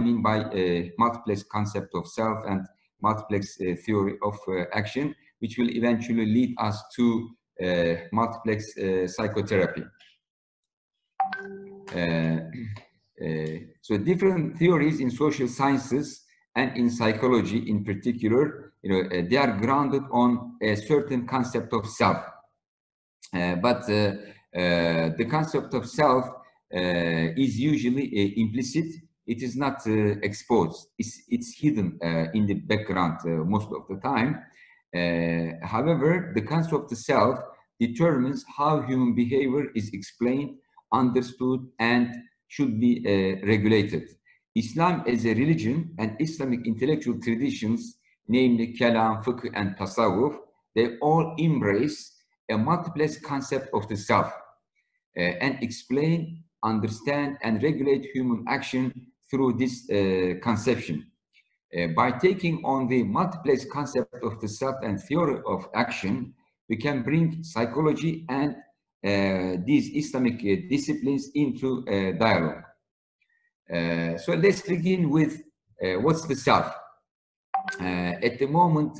mean by a multiplex concept of self and multiplex uh, theory of uh, action, which will eventually lead us to uh, multiplex uh, psychotherapy. Uh, so different theories in social sciences and in psychology in particular, you know, they are grounded on a certain concept of self. but the concept of self is usually implicit it is not uh, exposed. It's, it's hidden uh, in the background uh, most of the time. However, the concept of the self determines how human behavior is explained, understood, and should be regulated. Islam as a religion and Islamic intellectual traditions, namely Kalam, Fiqh, and Tasawwuf, they all embrace a multiplex concept of the self uh, and explain, understand, and regulate human action through this uh, conception. Uh, by taking on the multiplex concept of the self and theory of action, we can bring psychology and uh, these Islamic uh, disciplines into uh, dialogue. Uh, so let's begin with what's the self? at the moment,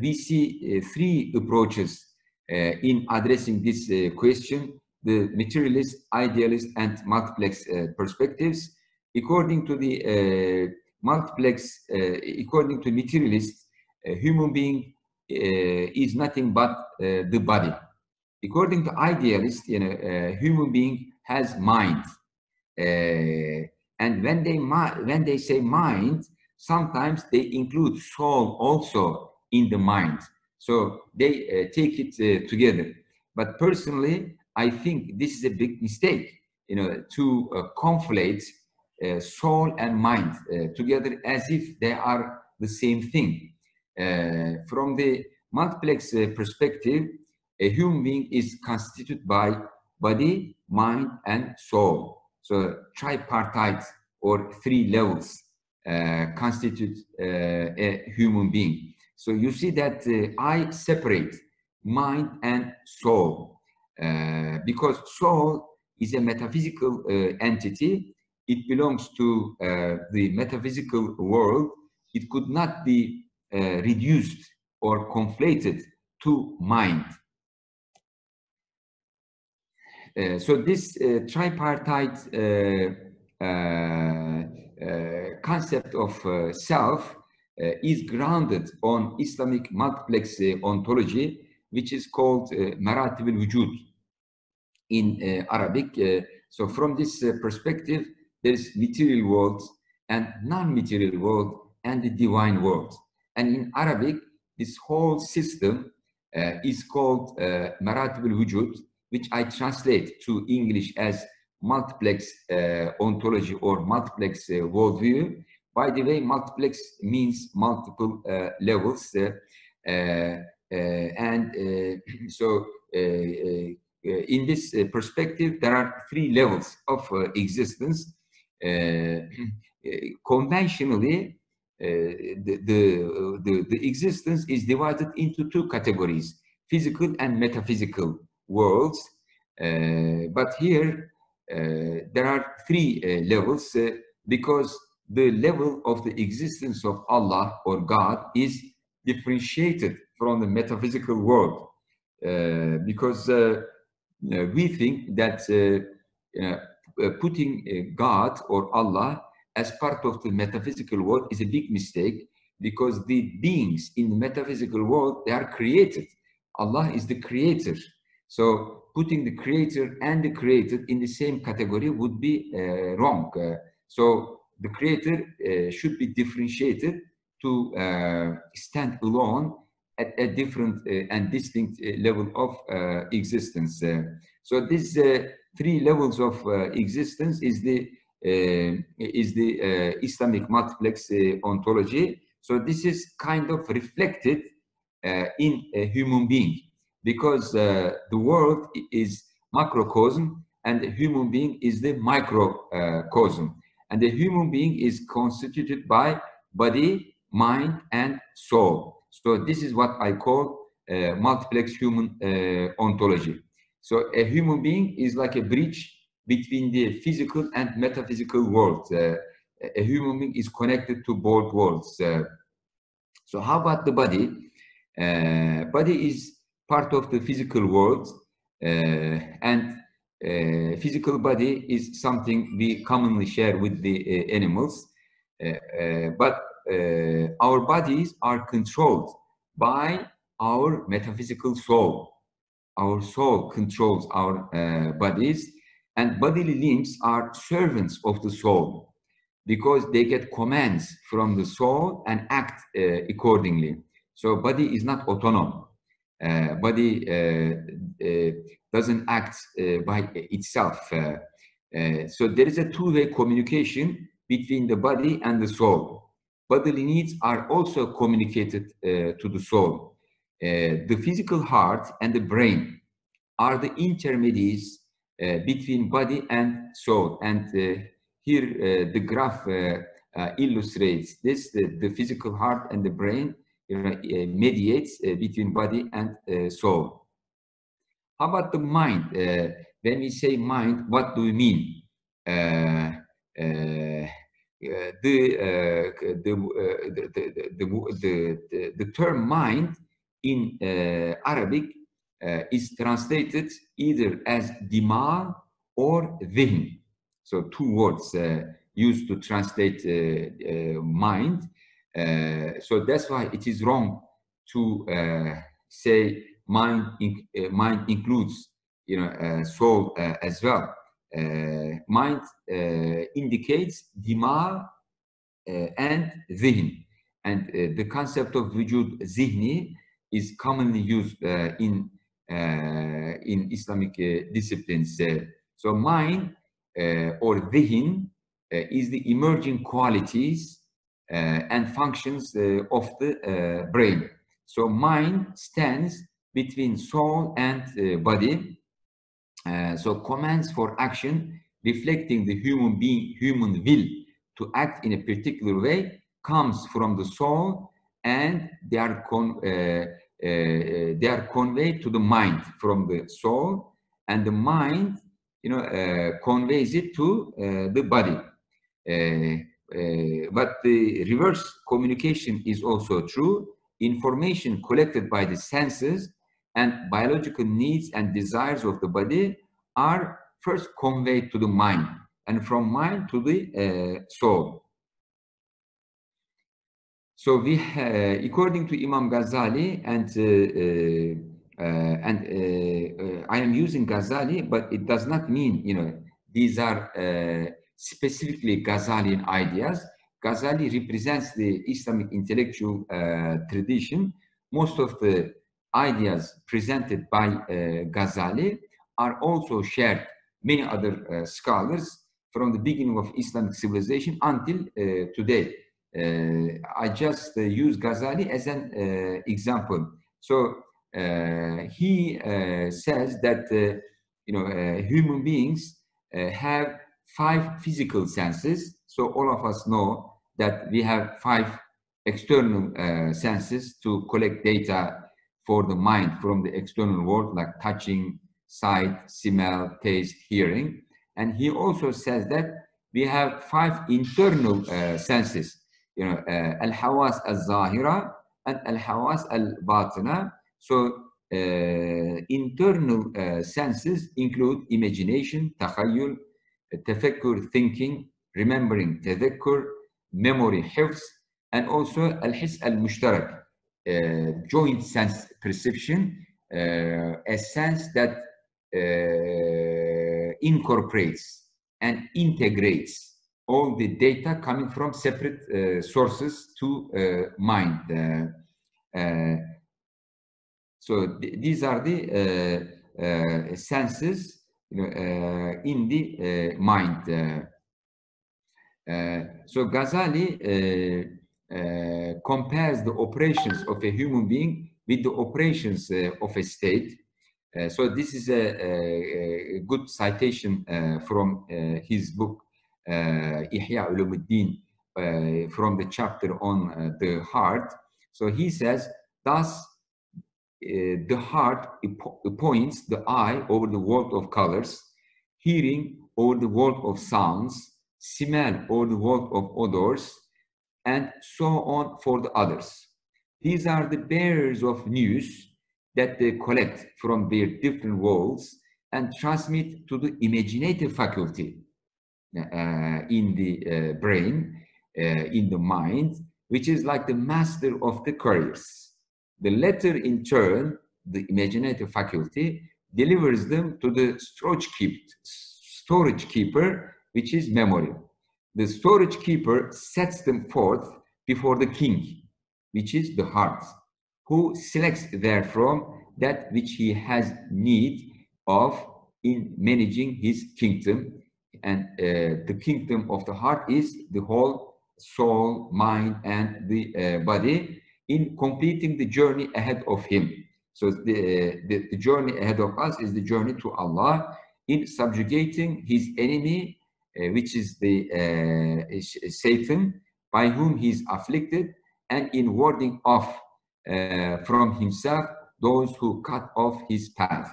we see three approaches in addressing this question the materialist, idealist, and multiplex uh, perspectives. According to the uh, multiplex, uh, according to materialist, a human being is nothing but the body. According to idealist, you know, a human being has mind. and when they, when they say mind, sometimes they include soul also in the mind. So they uh, take it uh, together. But personally, I think this is a big mistake, you know, to uh, conflate uh, soul and mind uh, together as if they are the same thing. Uh, from the multiplex uh, perspective, a human being is constituted by body, mind, and soul. So tripartite or three levels uh, constitute a human being. So you see that I separate mind and soul. Uh, because soul is a metaphysical uh, entity. It belongs to uh, the metaphysical world. It could not be reduced or conflated to mind. Uh, so this uh, tripartite uh, concept of self is grounded on Islamic multiplex ontology, which is called Maratib al-Wujud in uh, Arabic. Uh, so from this uh, perspective, there is material world and non-material world and the divine world. And in Arabic, this whole system uh, is called uh, Maratib al-Wujud, which I translate to English as multiplex uh, ontology or multiplex uh, worldview. By the way, multiplex means multiple levels. and so uh, in this uh, perspective, there are three levels of uh, existence. conventionally, the, the, the, the, existence is divided into two categories, physical and metaphysical worlds. but here, there are three levels because the level of the existence of Allah or God is differentiated from the metaphysical world. Uh, because uh, uh, we think that uh, uh, putting God or Allah as part of the metaphysical world is a big mistake because the beings in the metaphysical world, they are created. Allah is the creator. So putting the creator and the created in the same category would be uh, wrong. Uh, so the creator uh, should be differentiated to stand alone at a different uh, and distinct uh, level of uh, existence. Uh. so these uh, three levels of uh, existence is the is the Islamic multiplex ontology. So this is kind of reflected in a human being because the world is macrocosm and the human being is the microcosm. And the human being is constituted by body, mind, and soul. So this is what I call uh, multiplex human uh, ontology. So a human being is like a bridge between the physical and metaphysical world. Uh, a human being is connected to both worlds. Uh, so how about the body? Uh, body is part of the physical world and physical body is something we commonly share with the animals. but our bodies are controlled by our metaphysical soul. Our soul controls our bodies and bodily limbs are servants of the soul because they get commands from the soul and act uh, accordingly. So body is not autonomous. Uh, body uh, uh doesn't act uh, by itself. Uh, so there is a two-way communication between the body and the soul. Bodily needs are also communicated to the soul. the physical heart and the brain are the intermediaries uh, between body and soul. And uh, here uh, the graph illustrates this, the, the, physical heart and the brain mediates between body and soul. How about the mind? when we say mind, what do we mean? Uh, uh, the, uh, the, the, the, the, term mind in Arabic uh, is translated either as dimag or dhihn. So two words uh, used to translate uh, uh mind. Uh, so that's why it is wrong to uh, say mind, in, mind includes you know, soul as well. Uh, mind uh, indicates dimag uh, and dhihn. And the concept of wujud zihni is commonly used in uh, in Islamic uh, disciplines. Uh, so mind or dhihin is the emerging qualities and functions of the brain. So mind stands between soul and body. So commands for action reflecting the human being, human will to act in a particular way comes from the soul and they are con, uh, uh, they are conveyed to the mind from the soul and the mind you know uh, conveys it to uh, the body. But the reverse communication is also true. Information collected by the senses and biological needs and desires of the body are first conveyed to the mind and from mind to the uh, soul. So we, uh, according to Imam Ghazali, and uh, uh, and I am using Ghazali, but it does not mean you know these are specifically Ghazalian ideas. Ghazali represents the Islamic intellectual tradition. Most of the ideas presented by uh, Ghazali are also shared many other uh, scholars from the beginning of Islamic civilization until uh, today. I just use Ghazali as an example. So he says that you know human beings have five physical senses. So all of us know that we have five external uh, senses to collect data for the mind from the external world, like touching, sight, smell, taste, hearing. And he also says that we have five internal uh, senses you know, uh, al-hawas al-zahira and al-hawas al-batina. So uh, internal uh, senses include imagination, takhayyul, tafakkur, thinking, remembering, tadhakkur, memory, hifz, and also al-his al-mushtarak, uh, joint sense perception, uh, a sense that uh, incorporates and integrates all the data coming from separate uh, sources to uh, mind. Uh, uh so th these are the uh, uh, senses know, in the mind. so Ghazali compares the operations of a human being with the operations of a state. so this is a, a, good citation from his book uh, Ihya Ulumuddin uh, from the chapter on uh, the heart. So he says, thus the heart points the eye over the world of colors, hearing over the world of sounds, smell over the world of odors, and so on for the others. These are the bearers of news that they collect from their different worlds and transmit to the imaginative faculty uh, in the uh, brain, uh, in the mind, which is like the master of the couriers. The latter, in turn, the imaginative faculty, delivers them to the storage, storage keeper, which is memory. The storage keeper sets them forth before the king, which is the heart, who selects therefrom that which he has need of in managing his kingdom. And uh, the kingdom of the heart is the whole soul, mind, and the uh, body in completing the journey ahead of him. So the, uh, the, the, journey ahead of us is the journey to Allah in subjugating his enemy, uh, which is the uh, Satan, by whom he is afflicted, and in warding off uh, from himself those who cut off his path.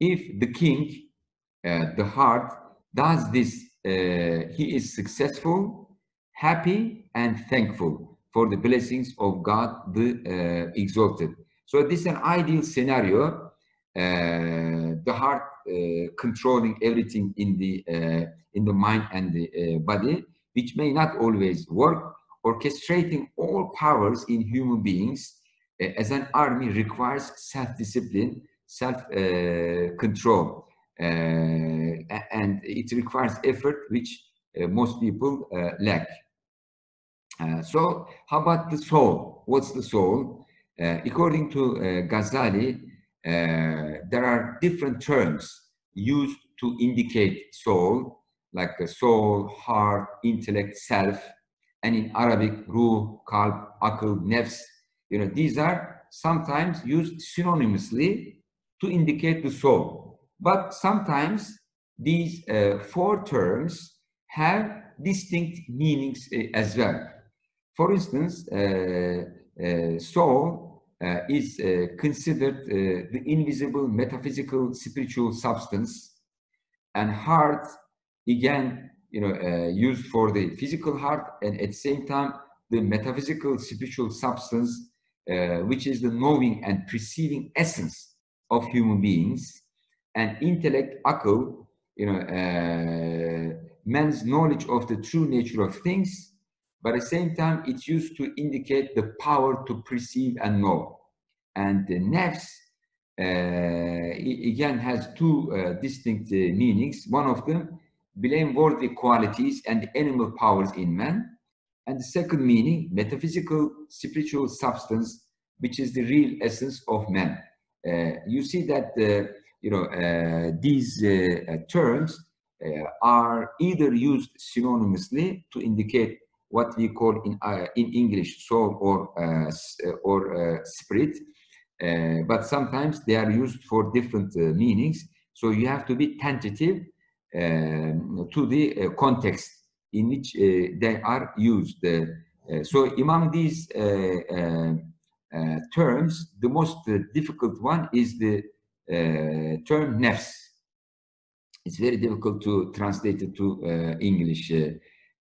If the king, uh, the heart, does this, uh, he is successful, happy, and thankful for the blessings of God the uh, Exalted. So this is an ideal scenario, uh, the heart uh, controlling everything in the, uh, in the mind and the body, which may not always work, orchestrating all powers in human beings as an army requires self-discipline, self-control, uh, and it requires effort which uh, most people uh, lack. so how about the soul? What's the soul? according to Ghazali, there are different terms used to indicate soul, like soul, heart, intellect, self, and in Arabic, ruh, qalb, akıl, nefs, you know, these are sometimes used synonymously to indicate the soul. But sometimes these uh, four terms have distinct meanings uh, as well. For instance, uh, uh soul uh, is uh, considered the invisible metaphysical spiritual substance and heart again you know used for the physical heart and at the same time the metaphysical spiritual substance uh, which is the knowing and perceiving essence of human beings, and intellect, akıl, you know, uh, man's knowledge of the true nature of things, but at the same time, it's used to indicate the power to perceive and know. And the nafs, uh, again, has two uh, distinct uh, meanings. One of them, blameworthy qualities and animal powers in man. And the second meaning, metaphysical spiritual substance, which is the real essence of man. Uh, you see that uh, you know uh, these uh, terms uh, are either used synonymously to indicate what we call in uh, in English soul or or spirit, but sometimes they are used for different meanings. So you have to be tentative um, to the context in which uh, they are used. Uh, so among these uh, terms, the most difficult one is the term nefs. It's very difficult to translate it to English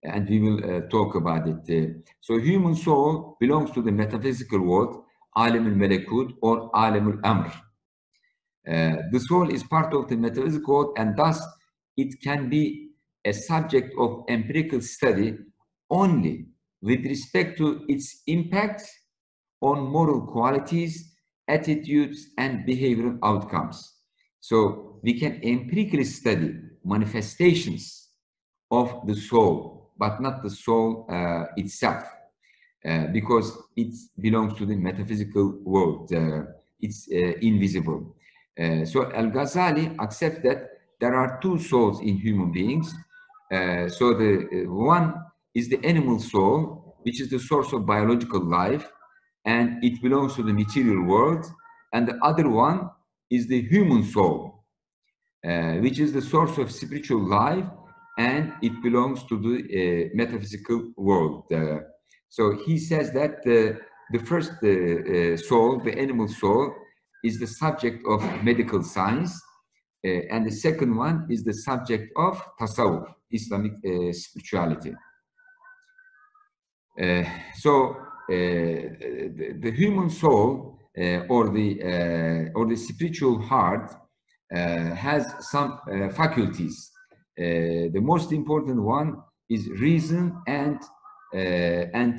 and we will talk about it. so human soul belongs to the metaphysical world, alim al-malakut or alim al-amr. Uh, the soul is part of the metaphysical world and thus it can be a subject of empirical study only with respect to its impact on moral qualities, attitudes, and behavioral outcomes. So we can empirically study manifestations of the soul, but not the soul uh, itself, uh, because it belongs to the metaphysical world. Uh, it's uh, invisible. Uh, so Al-Ghazali accepts that there are two souls in human beings, uh, so the uh, one is the animal soul, which is the source of biological life, and it belongs to the material world. And the other one is the human soul, uh, which is the source of spiritual life, and it belongs to the uh, metaphysical world. Uh, so he says that the first soul, the animal soul, is the subject of medical science, Uh, and the second one is the subject of tasawwuf, Islamic uh, spirituality. Uh, so the, the, human soul or the or the spiritual heart has some faculties. the most important one is reason and and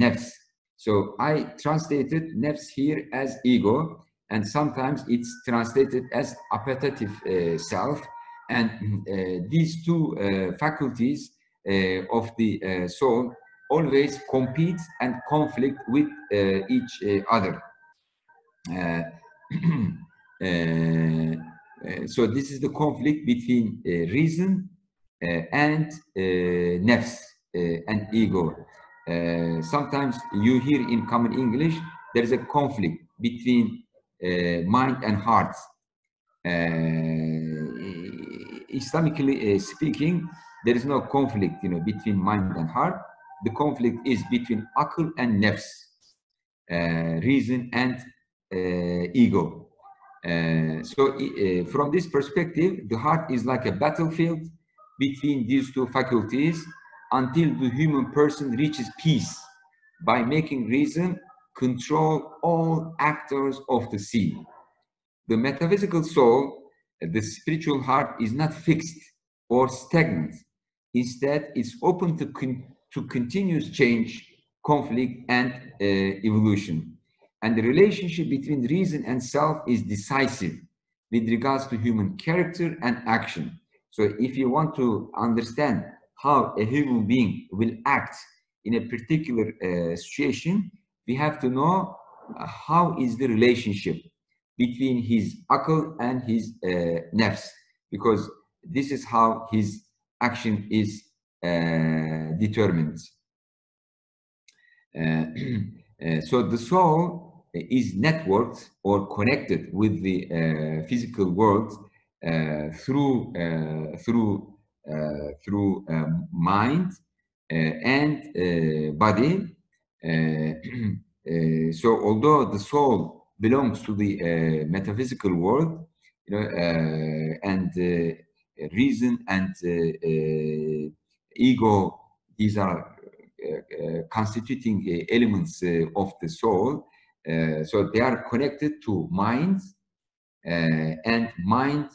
nafs. So I translated nafs here as ego, and sometimes it's translated as appetitive uh, self. And uh, these two uh, faculties uh, of the uh, soul always compete and conflict with uh, each other. so this is the conflict between reason and nafs and ego. sometimes you hear in common English, there is a conflict between mind and heart. Uh, Islamically uh, speaking, there is no conflict, you know, between mind and heart. The conflict is between akal and nafs, reason and ego. Uh, so uh, from this perspective, the heart is like a battlefield between these two faculties until the human person reaches peace by making reason control all actors of the scene. The metaphysical soul, the spiritual heart, is not fixed or stagnant. Instead, it's open to, con to continuous change, conflict, and uh, evolution. And the relationship between reason and self is decisive with regards to human character and action. So if you want to understand how a human being will act in a particular uh, situation, we have to know uh, how is the relationship between his akal and his uh, because this is how his action is uh, determined. Uh, uh so the soul is networked or connected with the uh, physical world through through through um, mind and body Eh, eh, so although the soul belongs to the uh, metaphysical world, you know, and reason and ego, these are constituting elements of the soul. so they are connected to mind and mind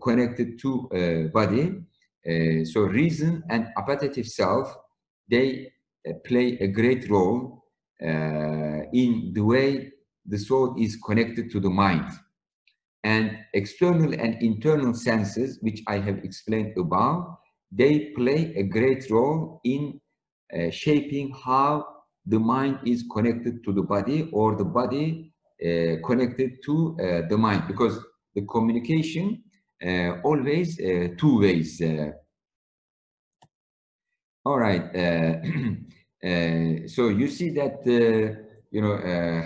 connected to body. So reason and appetitive self, they play a great role uh, in the way the soul is connected to the mind. And external and internal senses, which I have explained above, they play a great role in uh, shaping how the mind is connected to the body or the body uh, connected to uh, the mind because the communication uh, always two ways. all right. Uh, so you see that uh, you know uh,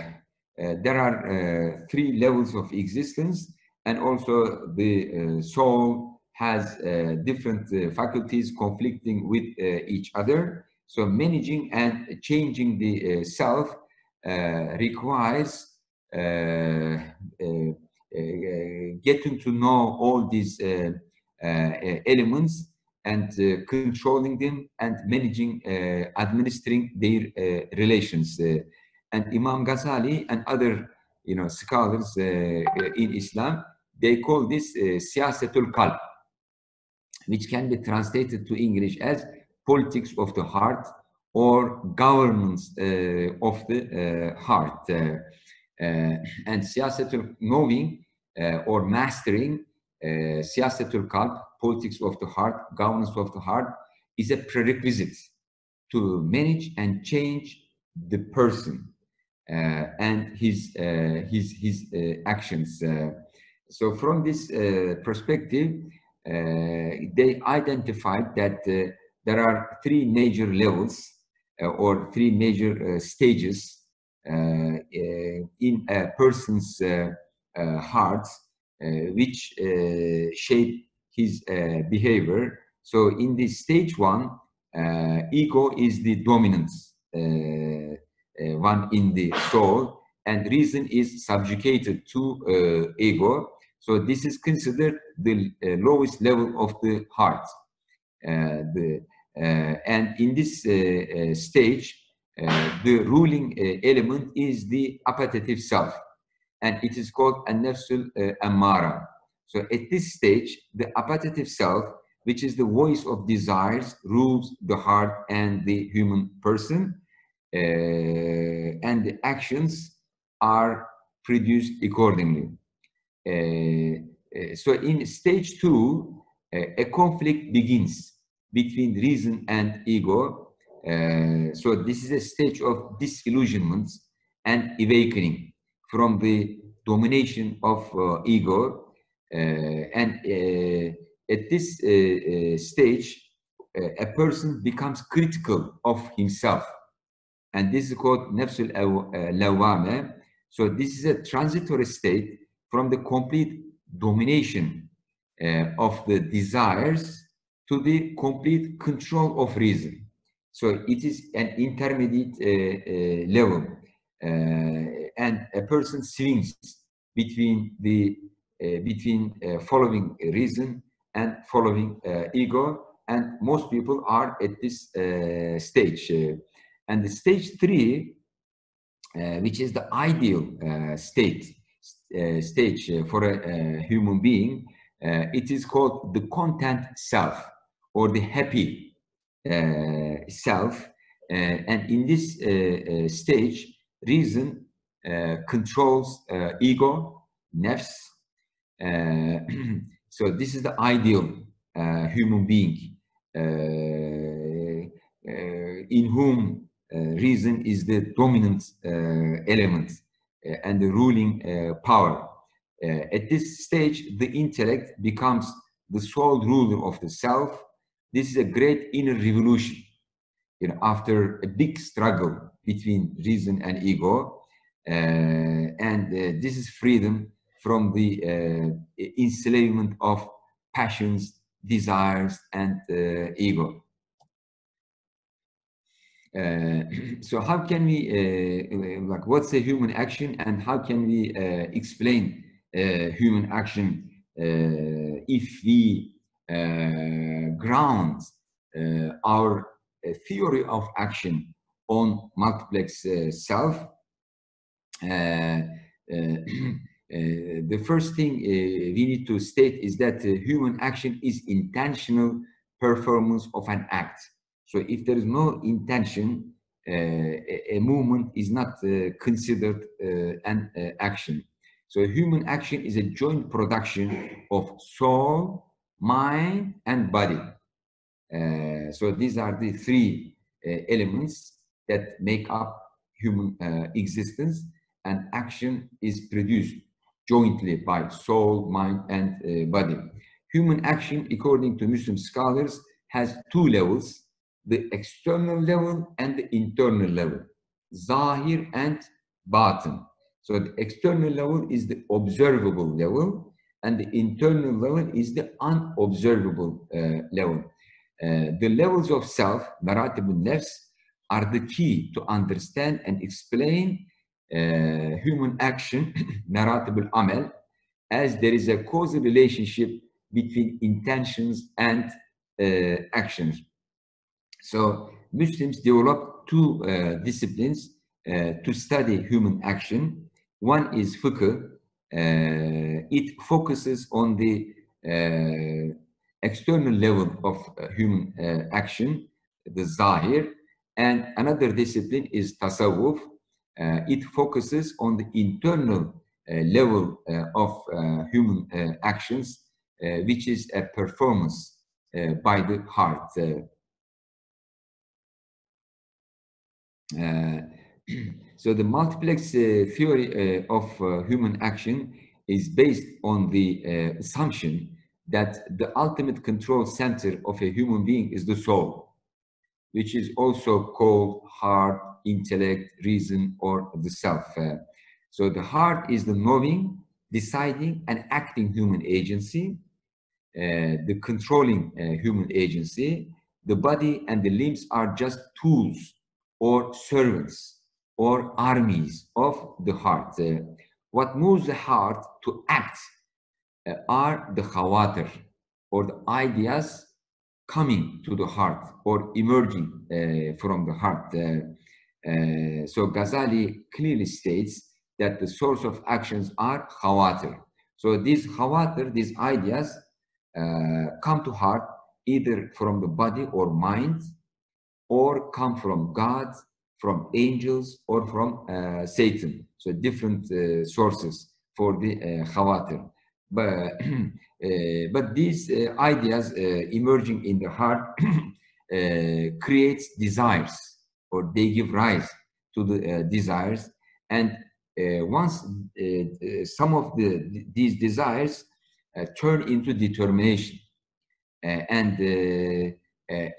uh there are uh, three levels of existence, and also the uh, soul has different faculties conflicting with each other. So managing and changing the self requires getting to know all these elements and uh, controlling them and managing, uh, administering their uh, relations. and Imam Ghazali and other you know, scholars in Islam, they call this siyasatul qalb, which can be translated to English as politics of the heart or governance uh, of the uh, heart. Uh, and siyasatul knowing or mastering, Eh, siyasatul qalb, politics of the heart, governance of the heart, is a prerequisite to manage and change the person uh, and his uh, his his uh, actions. So from this perspective, they identified that there are three major levels or three major stages in a person's heart, which shape his uh, behavior. So in this stage one, uh, ego is the dominant uh, one in the soul and reason is subjugated to ego. So this is considered the uh, lowest level of the heart. Uh, the, uh, and in this uh, stage, the ruling element is the appetitive self, and it is called an-nafsul ammara. So at this stage, the appetitive self, which is the voice of desires, rules the heart and the human person, uh, and the actions are produced accordingly. Uh, uh, so in stage two, a conflict begins between reason and ego. so this is a stage of disillusionment and awakening from the domination of ego. and at this stage, a person becomes critical of himself. And this is called nafsul lawame. So this is a transitory state from the complete domination uh, of the desires to the complete control of reason. So it is an intermediate uh, uh, level, uh, and a person swings between the uh, between uh, following reason and following ego, and most people are at this stage. and the stage three, which is the ideal state, uh, stage uh, for a, human being, uh, it is called the content self or the happy self. and in this stage, reason controls ego, nefs. so this is the ideal human being in whom uh, reason is the dominant uh, element uh, and the ruling uh, power. Uh, at this stage, the intellect becomes the sole ruler of the self. This is a great inner revolution. You know, after a big struggle between reason and ego, Uh, and uh, this is freedom from the uh, enslavement of passions, desires, and ego. Uh, so how can we uh, like what's a human action and how can we uh, explain human action if we ground our theory of action on multiplex self uh, the first thing uh, we need to state is that uh, human action is intentional performance of an act. So if there is no intention, uh, a, a, movement is not uh, considered uh, an uh, action. So human action is a joint production of soul, mind, and body. Uh, so these are the three uh, elements that make up human existence, and action is produced jointly by soul, mind, and body. Human action, according to Muslim scholars, has two levels the external level and the internal level, zahir and batin. So the external level is the observable level, and the internal level is the unobservable uh, level. Uh, the levels of self, maratibun nefs, are the key to understand and explain uh, human action, maratibul amal, as there is a causal relationship between intentions and uh, actions. So Muslims developed two uh, disciplines uh, to study human action. One is fiqh. Uh, it focuses on the uh, external level of human action, the zahir. And another discipline is tasawwuf. Uh, it focuses on the internal uh, level uh, of human actions, which is a performance by the heart. Uh, so the multiplex uh, theory uh, of human action is based on the assumption that the ultimate control center of a human being is the soul, which is also called heart, intellect, reason, or the self. So the heart is the knowing, deciding, and acting human agency, uh, the controlling uh, human agency. The body and the limbs are just tools or servants or armies of the heart. Uh, what moves the heart to act are the khawatir or the ideas coming to the heart or emerging uh, from the heart. Uh, uh, so Ghazali clearly states that the source of actions are khawatir. So these khawatir, these ideas, uh, come to heart either from the body or mind, or come from God, from angels, or from uh, Satan. So different sources for the khawatir. But, but these ideas emerging in the heart creates desires, or they give rise to the uh, desires. And uh, once uh, some of the, these desires turn into determination, and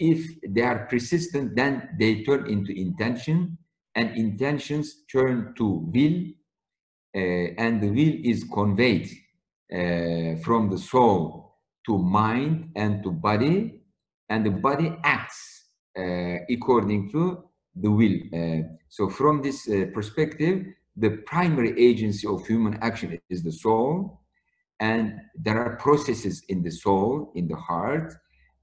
if they are persistent, then they turn into intention, and intentions turn to will, uh, and the will is conveyed uh, from the soul to mind and to body, and the body acts uh, according to the will. so from this perspective, the primary agency of human action is the soul, and there are processes in the soul, in the heart,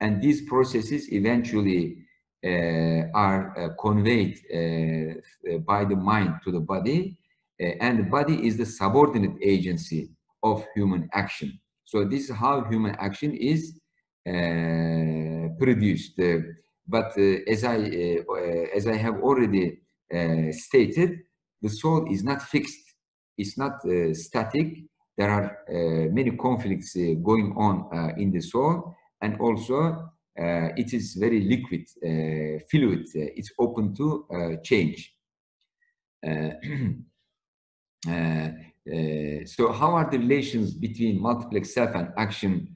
and these processes eventually uh, are uh, conveyed uh, by the mind to the body uh, and the body is the subordinate agency of human action. So this is how human action is uh, produced. Uh, but as I as I have already stated, the soul is not fixed. It's not static. There are many conflicts going on in the soul, and also uh, it is very liquid, uh, fluid. Uh, it's open to change. Uh, uh, so how are the relations between multiplex self and action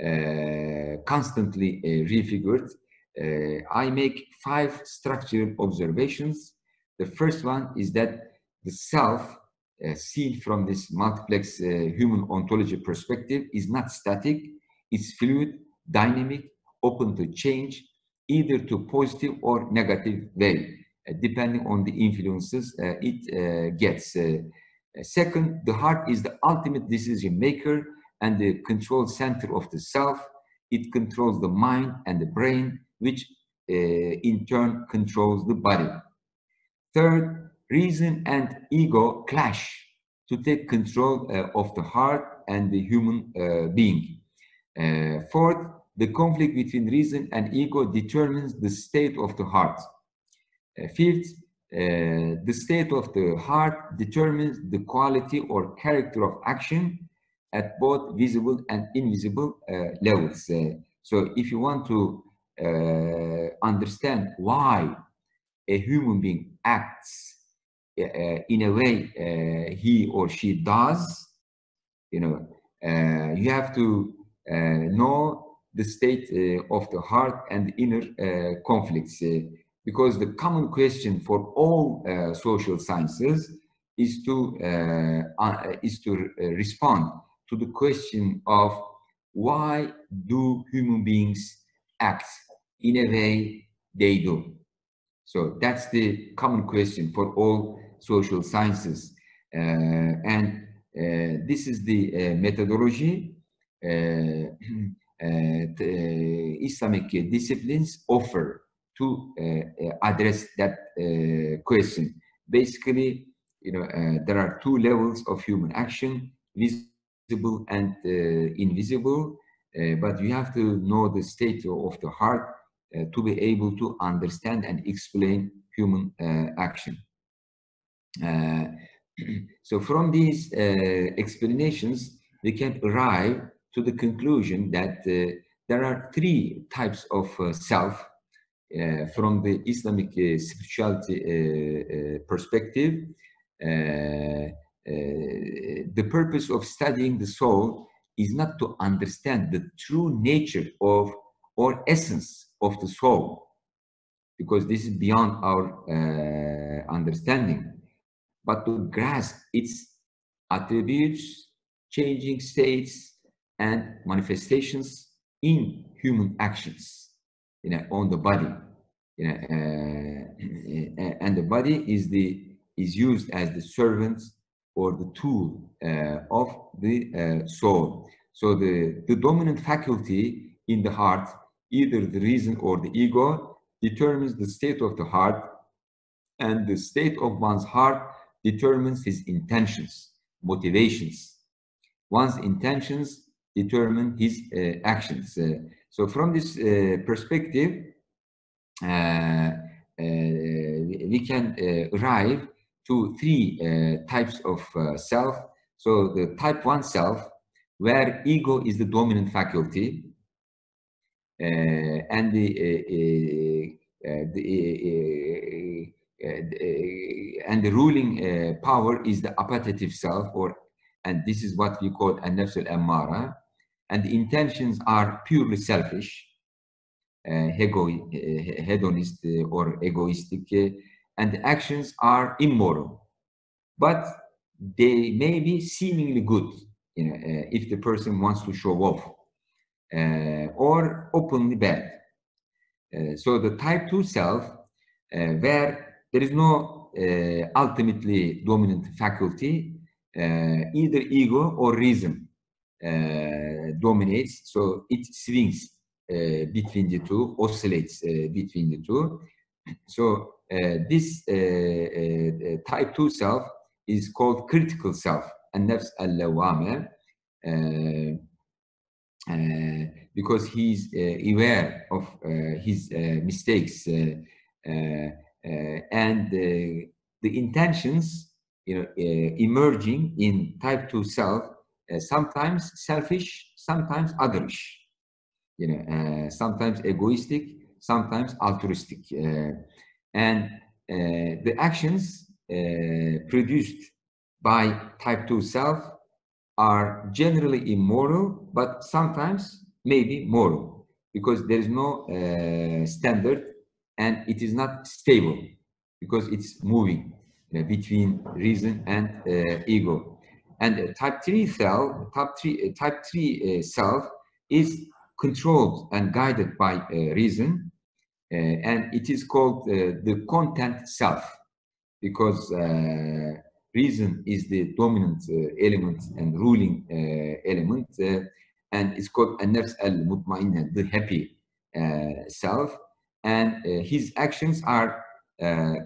uh, constantly refigured? I make five structural observations. The first one is that the self, seen from this multiplex human ontology perspective, is not static, it's fluid, dynamic, open to change, either to positive or negative way, uh, depending on the influences uh, it uh, gets. Second, the heart is the ultimate decision maker and the control center of the self. It controls the mind and the brain, which uh, in turn controls the body. Third, reason and ego clash to take control uh, of the heart and the human uh, being. Fourth, the conflict between reason and ego determines the state of the heart. Fifth, uh, the state of the heart determines the quality or character of action at both visible and invisible uh, levels. Uh, so if you want to understand why a human being acts uh, in a way he or she does, you know, you have to know the state of the heart and inner conflicts because the common question for all uh, social sciences is to uh, uh, is to uh, respond to the question of why do human beings act in a way they do so that's the common question for all social sciences uh, and uh, this is the methodology Islamic disciplines offer to uh, uh, address that uh, question. Basically, you know, there are two levels of human action, visible and invisible, but you have to know the state of the heart to be able to understand and explain human action. so from these explanations, we can arrive to the conclusion that uh, there are three types of uh, self uh, from the Islamic uh, spirituality uh, perspective, the purpose of studying the soul is not to understand the true nature of or essence of the soul, because this is beyond our uh, understanding, but to grasp its attributes, changing states, and manifestations in human actions you know, on the body. You know, uh, and the body is the is used as the servant or the tool uh, of the uh, soul. So the, the dominant faculty in the heart, either the reason or the ego, determines the state of the heart, and the state of one's heart determines his intentions, motivations. One's intentions determine his uh, actions. Uh, so from this uh, perspective, uh, uh, we can uh, arrive to three types of self. So the type one self, where ego is the dominant faculty, Eh, and eh, eh, the, the and the ruling power is the appetitive self, or and this is what we call an-nafs al-ammara and the intentions are purely selfish, uh, hedonist or egoistic, and the actions are immoral. But they may be seemingly good you know, uh, if the person wants to show off, Uh, or openly bad. Uh, so the type 2 self, uh, where there is no ultimately dominant faculty, either ego or reason uh, dominates, so it swings uh, between the two, oscillates uh, between the two. So this type 2 self is called critical self, and nafs al-lawama, because he's aware of his mistakes and the intentions you know, emerging in type 2 self uh, sometimes selfish, sometimes otherish, you know, uh, sometimes egoistic, sometimes altruistic. Uh, and uh, the actions uh, produced by type 2 self are generally immoral, but sometimes maybe moral because there is no uh, standard and it is not stable because it's moving between reason and ego. And type 3 self, type 3, uh, type 3 uh, self is controlled and guided by uh, reason. and it is called the content self because reason is the dominant element and ruling element. and it's called an-nafs al-mutmainna, the happy self. And his actions are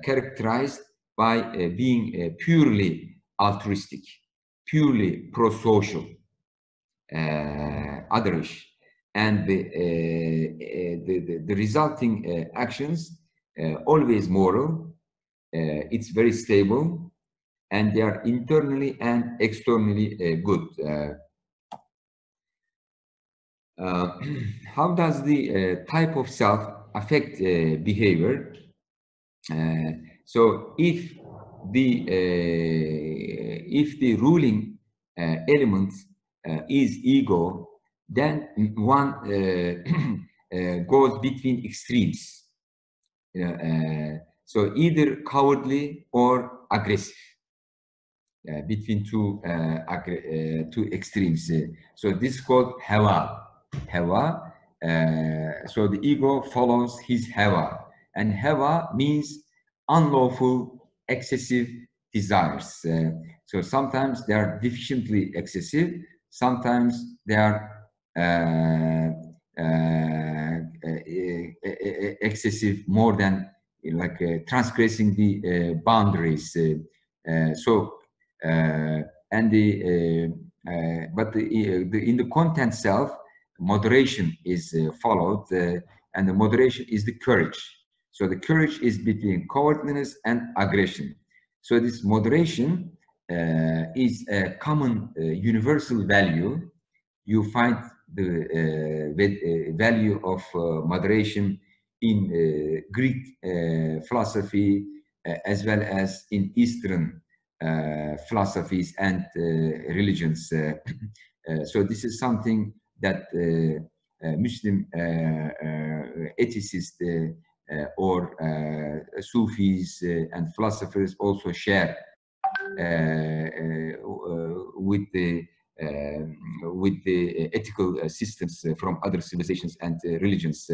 characterized by being purely altruistic purely pro-social, uh, otherish, and the, uh, uh, the, the, the, resulting uh, actions uh, always moral, it's very stable, and they are internally and externally uh, good. Uh, uh, how does the type of self affect behavior? so if the uh, if the ruling uh, element uh, is ego, then one goes between extremes. so either cowardly or aggressive. Uh, between two uh, uh, two extremes. so this is called hawa. Hawa. Uh, so the ego follows his hawa, and hawa means unlawful excessive desires. Uh, so sometimes they are deficiently excessive, sometimes they are uh, excessive more than like transgressing the boundaries. so, and the, but the, the, in the content self, moderation is followed, and the moderation is the courage. So the courage is between cowardliness and aggression. So this moderation uh, is a common uh, universal value. You find the uh, uh value of uh, moderation in uh, Greek philosophy as well as in Eastern Uh, philosophies and uh, religions. Uh, so this is something that Muslim ethicists uh, or uh, Sufis uh, and philosophers also share with the with the ethical systems from other civilizations and religions.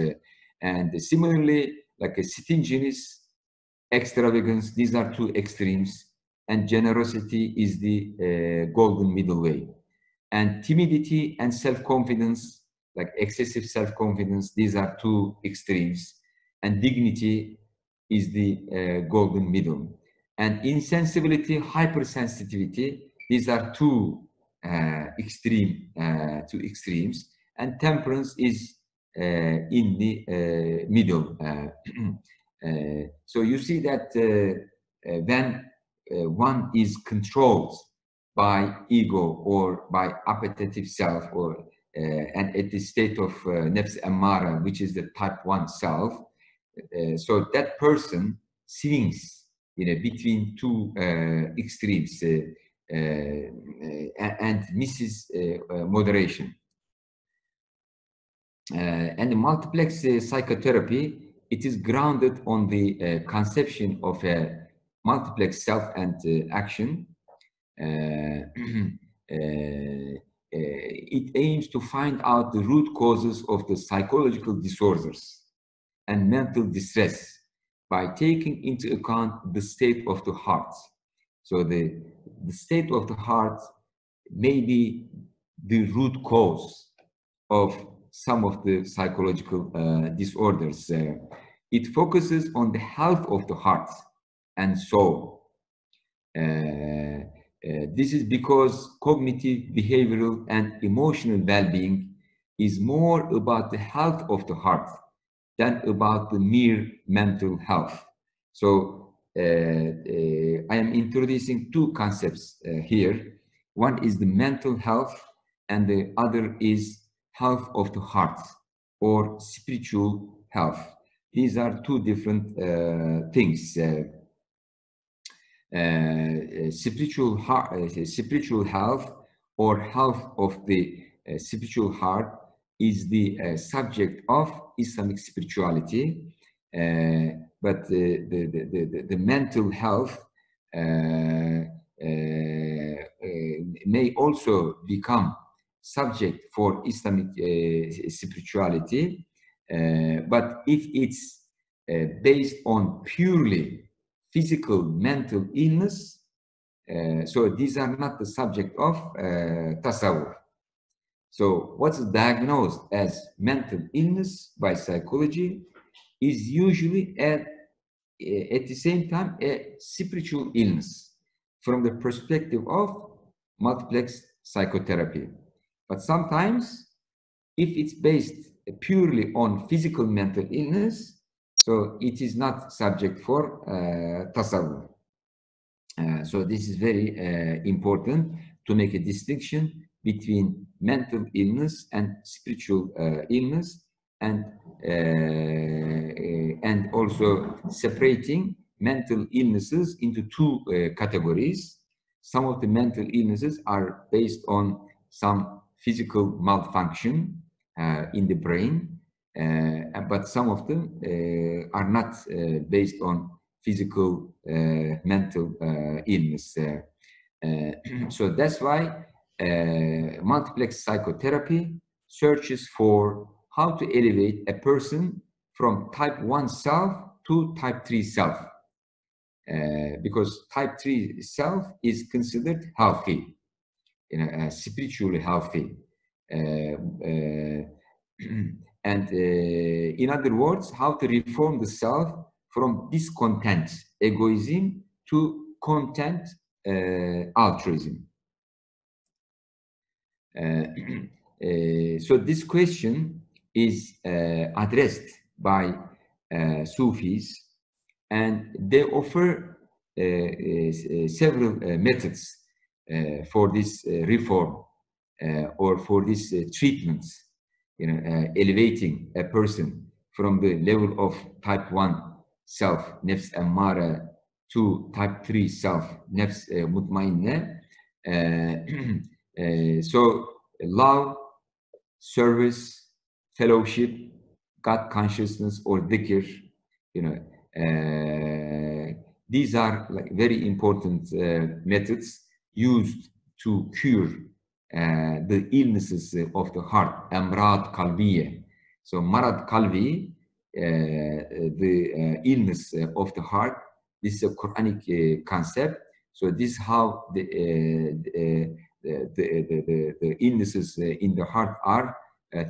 and similarly, like a stinginess, extravagance, these are two extremes, and generosity is the golden middle way. And timidity and self-confidence, like excessive self-confidence, these are two extremes. And dignity is the uh, golden middle. And insensibility, hypersensitivity, these are two uh, extreme, uh, two extremes. And temperance is uh, in the uh, middle. Uh, so you see that when one is controlled by ego or by appetitive self or uh, and at the state of uh, nefs amara, which is the type 1 self. Uh, so that person swings you know, between two uh, extremes uh, uh, and misses moderation. and the multiplex psychotherapy, it is grounded on the conception of a multiplex self and action uh, uh, uh, it aims to find out the root causes of the psychological disorders and mental distress by taking into account the state of the heart. So the, the state of the heart may be the root cause of some of the psychological uh, disorders. Uh, it focuses on the health of the heart and so. Uh, uh, this is because cognitive, behavioral, and emotional well-being is more about the health of the heart than about the mere mental health. So uh, uh, I am introducing two concepts uh, here. One is the mental health and the other is health of the heart or spiritual health. These are two different uh, things. Uh, uh, spiritual heart, uh, spiritual health or health of the uh, spiritual heart is the subject of Islamic spirituality, but the, the, the, the, mental health uh, may also become subject for Islamic uh, spirituality, uh, but if it's based on purely physical mental illness. Uh, so these are not the subject of uh, tasawwuf. So what's diagnosed as mental illness by psychology is usually at, at the same time a spiritual illness from the perspective of multiplex psychotherapy. But sometimes if it's based purely on physical mental illness, so it is not subject for uh. Uh, so this is very uh, important to make a distinction between mental illness and spiritual uh, illness and uh, uh, and also separating mental illnesses into two categories. Some of the mental illnesses are based on some physical malfunction in the brain uh, but some of them uh, are not uh, based on physical, mental illness. so that's why multiplex psychotherapy searches for how to elevate a person from type 1 self to type 3 self. Uh, because type 3 self is considered healthy, you know, uh, spiritually healthy. Uh, And uh, in other words, how to reform the self from discontent, egoism, to content, uh, altruism. Uh, uh so this question is uh, addressed by uh, Sufis and they offer several methods for this reform or for these treatments you know, uh, elevating a person from the level of type 1 self, nefs ammara, to type 3 self, nefs uh, mutmainna. Uh, uh, so love, service, fellowship, God consciousness, or dhikr, you know, uh, these are like very important uh, methods used to cure Uh, the illnesses of the heart, amrad kalbiye. So marad kalbi, uh, the uh, illness of the heart, this is a Quranic uh, concept. So this is how the, uh, the, the, the, the, illnesses in the heart are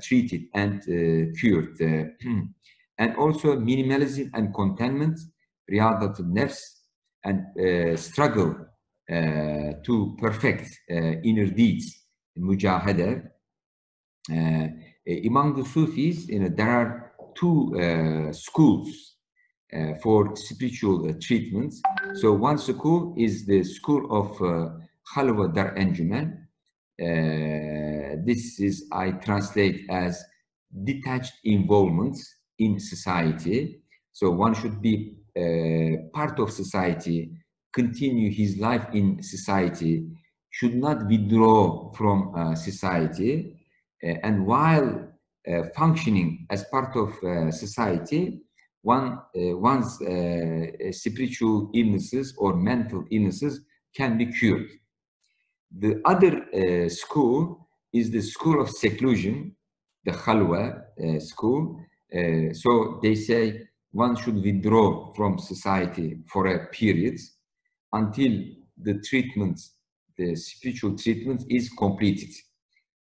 treated and cured. and also minimalism and contentment, riyadat nafs, and struggle to perfect inner deeds, mujahada. among the Sufis, you know, there are two uh, schools uh, for spiritual uh, treatments. So one school is the school of uh, Khalwa Dar Anjuman. this is, I translate as detached involvement in society. So one should be uh, part of society, continue his life in society, should not withdraw from uh, society. Uh, and while uh, functioning as part of uh, society, one uh, one's spiritual illnesses or mental illnesses can be cured. The other school is the school of seclusion, the Khalwa school. so they say one should withdraw from society for a period until the treatment, the spiritual treatment is completed.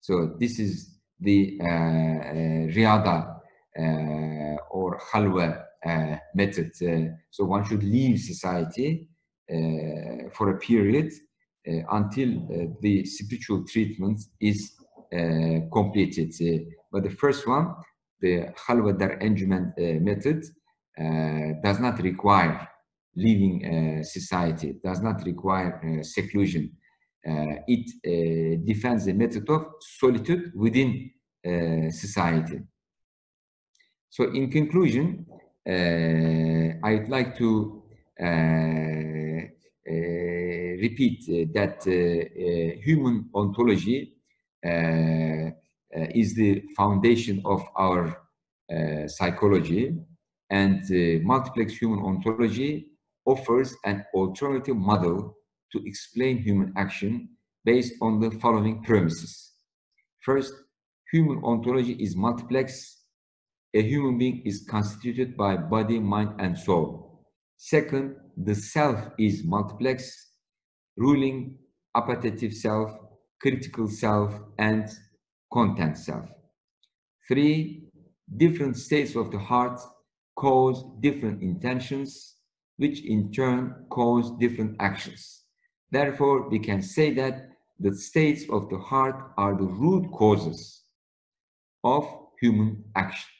So this is the uh, uh, riyada uh, or khalwa method. so one should leave society for a period until the spiritual treatment is completed. but the first one, the Khalwa Dar Anjuman method, does not require leaving uh, society, does not require uh, seclusion. Uh, it uh, defends the method of solitude within uh, society. So in conclusion, uh, I'd like to uh, uh, repeat that human ontology is the foundation of our psychology and multiplex human ontology offers an alternative model to explain human action based on the following premises. First, human ontology is multiplex. A human being is constituted by body, mind, and soul. Second, the self is multiplex, ruling, appetitive self, critical self, and content self. Three, different states of the heart cause different intentions, which in turn cause different actions. Therefore, we can say that the states of the heart are the root causes of human action.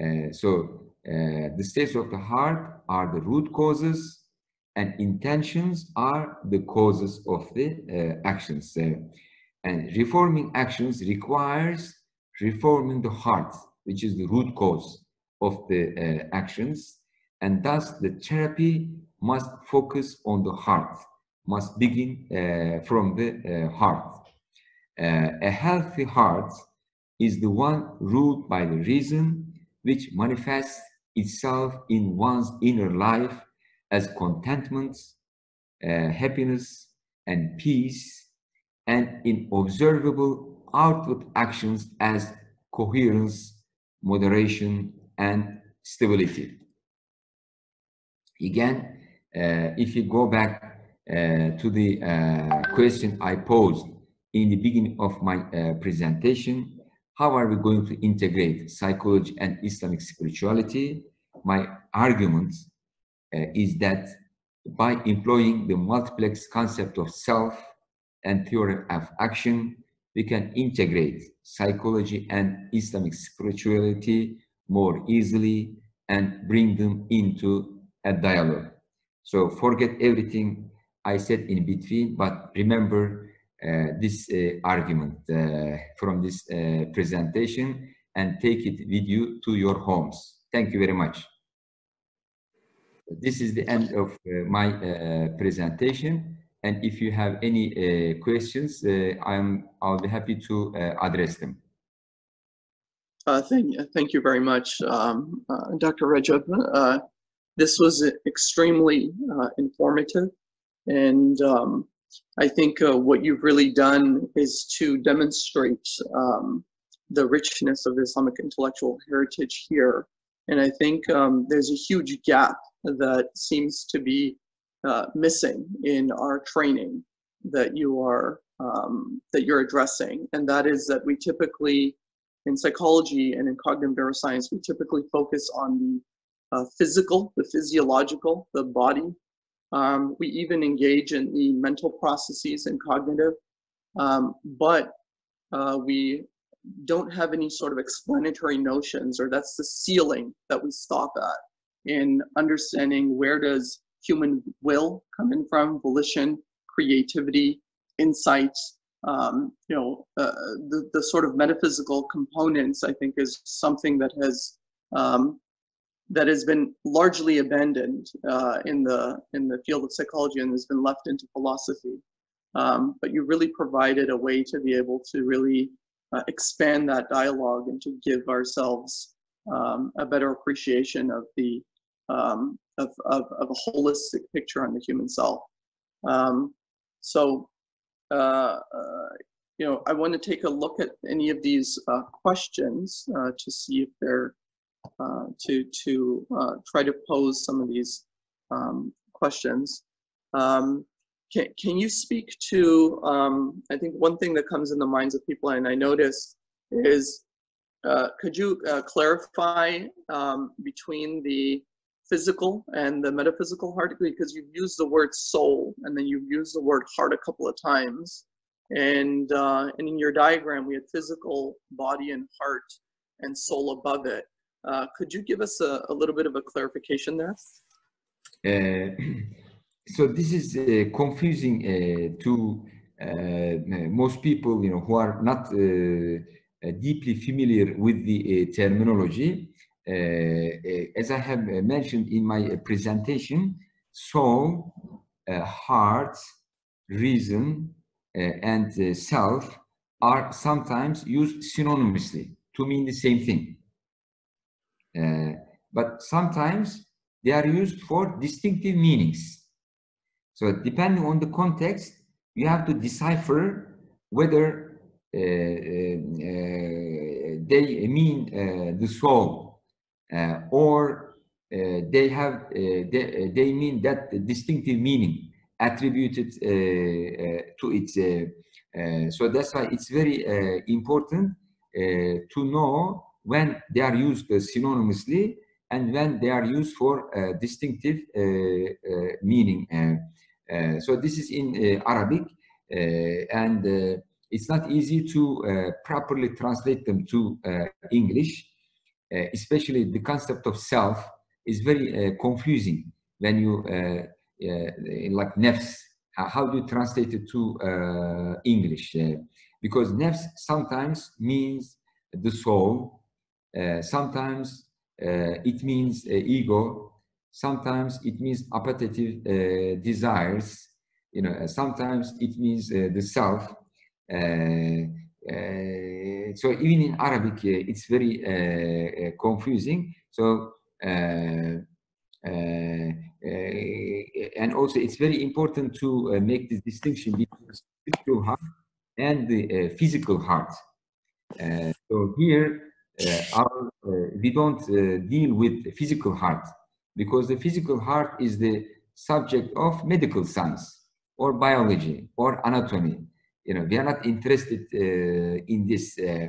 Uh, so uh, the states of the heart are the root causes and intentions are the causes of the uh, actions. Uh, and reforming actions requires reforming the heart, which is the root cause of the uh, actions. And thus the therapy must focus on the heart must begin uh, from the uh, heart. Uh, a healthy heart is the one ruled by the reason which manifests itself in one's inner life as contentment, uh, happiness, and peace, and in observable outward actions as coherence, moderation, and stability. Again, uh, if you go back to the uh, question I posed in the beginning of my uh, presentation, how are we going to integrate psychology and Islamic spirituality? My argument is that by employing the multiplex concept of self and theory of action, we can integrate psychology and Islamic spirituality more easily and bring them into a dialogue. So forget everything I said in between, but remember uh, this uh, argument uh, from this uh, presentation and take it with you to your homes. Thank you very much. This is the end of uh, my uh, presentation. And if you have any questions, I'm, I'll be happy to address them. thank, thank you very much, um, Dr. Rajab. this was extremely informative. And um, I think uh, what you've really done is to demonstrate um, the richness of Islamic intellectual heritage here. And I think um, there's a huge gap that seems to be uh, missing in our training that you are um, that you're addressing, and that is that we typically, in psychology and in cognitive neuroscience, we typically focus on the uh, physical, the physiological, the body. Um, we even engage in the mental processes and cognitive, um, but uh, we don't have any sort of explanatory notions, or that's the ceiling that we stop at in understanding where does human will come in from, volition, creativity, insights, um, you know, uh, the, the sort of metaphysical components, I think, is something that has um, that has been largely abandoned uh, in the in the field of psychology and has been left into philosophy. Um, but you really provided a way to be able to really uh, expand that dialogue and to give ourselves um, a better appreciation of the um, of, of, of, a holistic picture on the human self. Um, so, uh, uh, you know, I want to take a look at any of these uh, questions uh, to see if they're uh, to to try to pose some of these um, questions. Um, can, can you speak to, um, I think one thing that comes in the minds of people, and I notice, is uh, could you uh, clarify um, between the physical and the metaphysical heart? Because you've used the word soul and then you've used the word heart a couple of times. And, uh, and in your diagram, we had physical, body, and heart, and soul above it. Uh, could you give us a, a little bit of a clarification there? Uh, so this is uh, confusing uh, to uh, most people, you know, who are not deeply familiar with the terminology. as I have mentioned in my presentation, soul, heart, reason, and self are sometimes used synonymously to mean the same thing. Uh, but sometimes they are used for distinctive meanings. So depending on the context, you have to decipher whether uh, uh, uh they mean uh, the soul uh, or they have they, they mean that distinctive meaning attributed to it. so that's why it's very important to know when they are used uh, synonymously and when they are used for uh, distinctive uh, meaning. Uh, so this is in uh, Arabic, uh, and it's not easy to properly translate them to English, especially the concept of self is very confusing when you like nefs. How do you translate it to English? because nefs sometimes means the soul, sometimes uh, it means uh, ego Sometimes it means appetitive uh, desires. You know, uh, sometimes it means uh, the self. Uh, uh, so even in Arabic, uh, it's very confusing. So and also it's very important to make this distinction between the spiritual heart and the physical heart. so here, our, we don't deal with physical heart because the physical heart is the subject of medical science or biology or anatomy. You know, we are not interested uh, in this. Uh,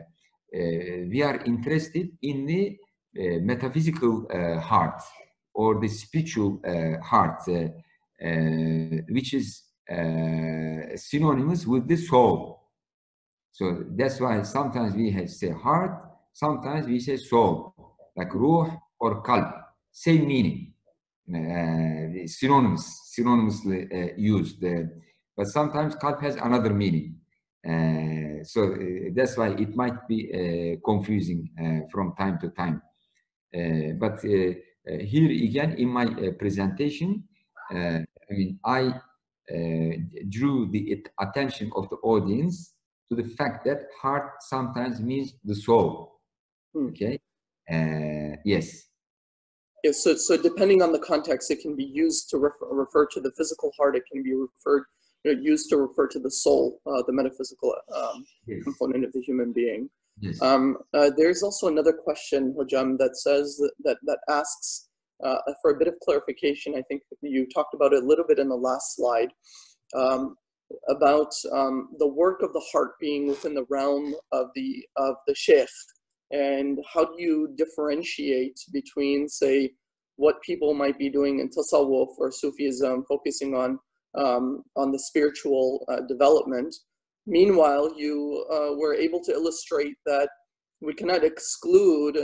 uh, we are interested in the uh, metaphysical uh, heart or the spiritual uh, heart, which is synonymous with the soul. So that's why sometimes we have say heart, sometimes we say soul, like ruh or qalb same meaning, uh, synonymous, synonymously uh, used. Uh, but sometimes qalb has another meaning. Uh, so uh, that's why it might be uh, confusing from time to time. but here again, in my presentation, I mean, I drew the attention of the audience to the fact that heart sometimes means the soul. Hmm. Okay. yes. Yeah, so, so depending on the context, it can be used to refer, refer to the physical heart. It can be referred, you know, used to refer to the soul, uh, the metaphysical um, yes. component of the human being. Yes. Um, uh, there's also another question, Hojam, that says that, that, that asks uh, for a bit of clarification. I think you talked about it a little bit in the last slide. Um, about um, the work of the heart being within the realm of the of the sheikh, and how do you differentiate between, say, what people might be doing in tasawwuf or Sufism, focusing on um, on the spiritual uh, development. Meanwhile, you uh, were able to illustrate that we cannot exclude